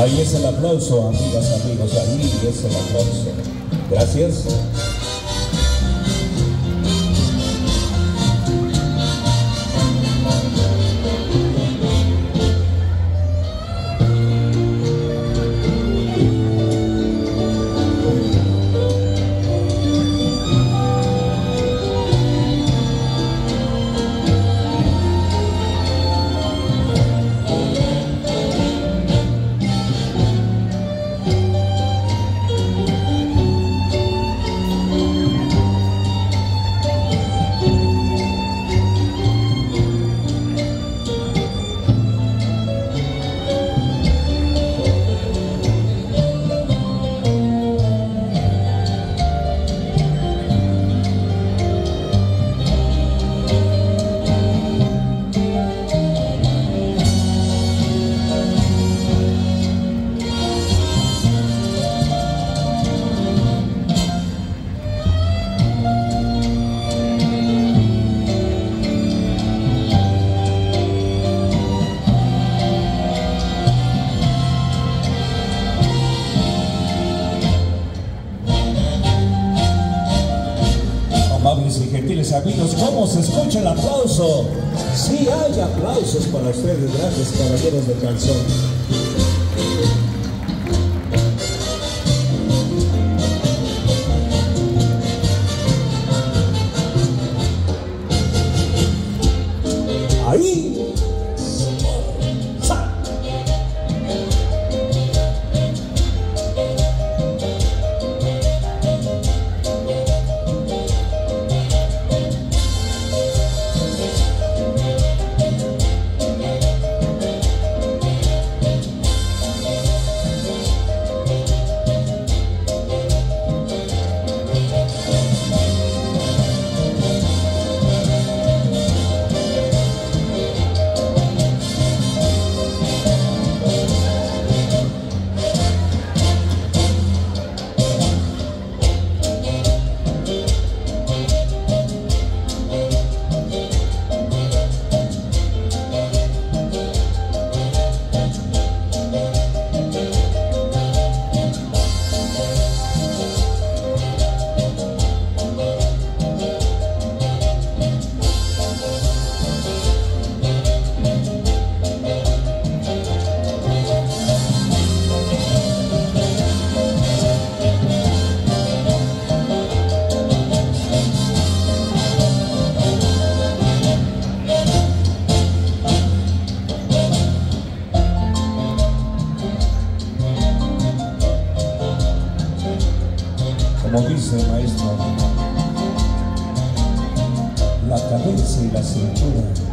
Ahí es el aplauso, amigas, amigos, ahí es el aplauso. Gracias. Amigos, ¿cómo se escucha el aplauso? Sí hay aplausos para ustedes, gracias caballeros de calzón. Ahí. El maestro, la cabeza y la cintura